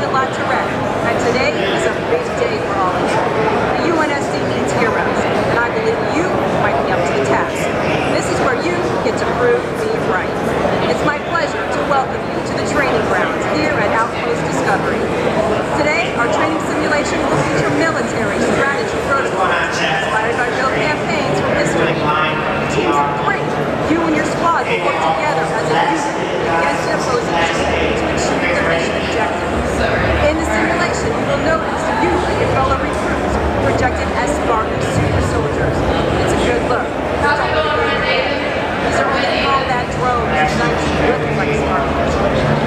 Gillette Direct. road, that's 19 with like smart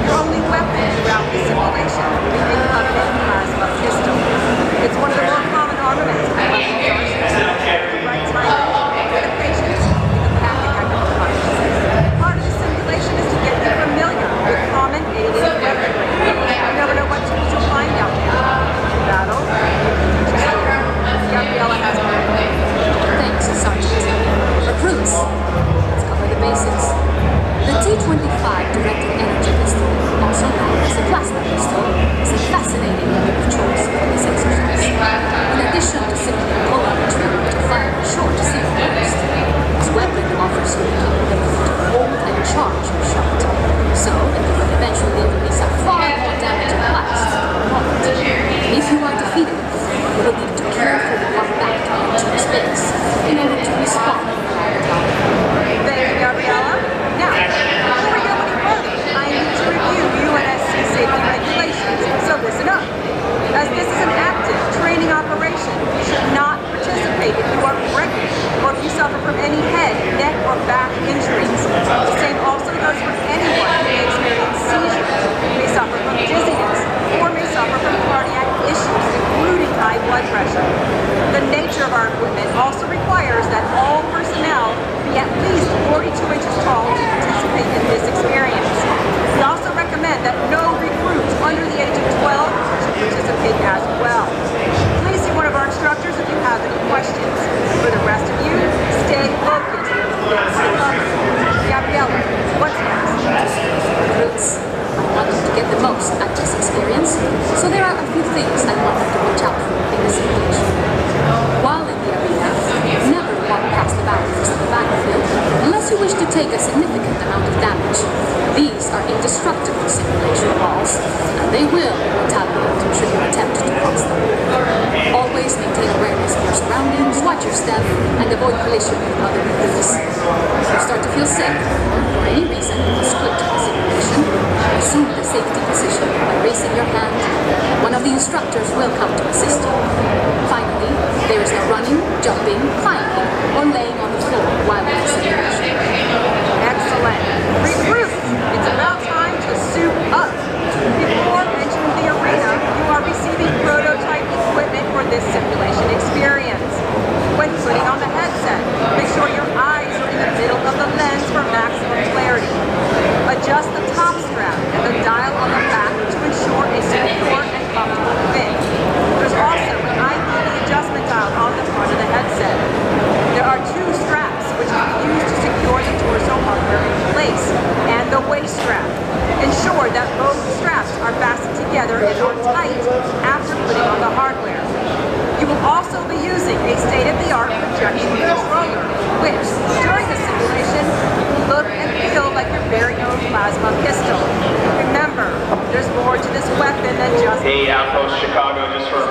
equipment also requires that all personnel be at least 42 inches the waist strap. Ensure that both straps are fastened together and are tight after putting on the hardware. You will also be using a state-of-the-art projection controller, which, during the simulation, will look and feel like your very own plasma pistol. Remember, there's more to this weapon than just... Hey, Outpost Chicago, just for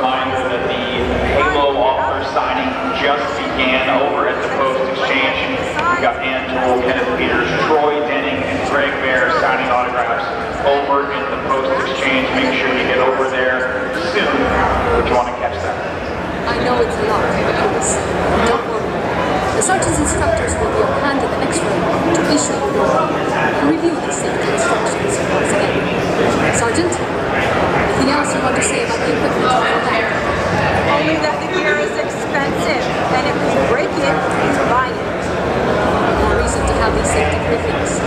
everything's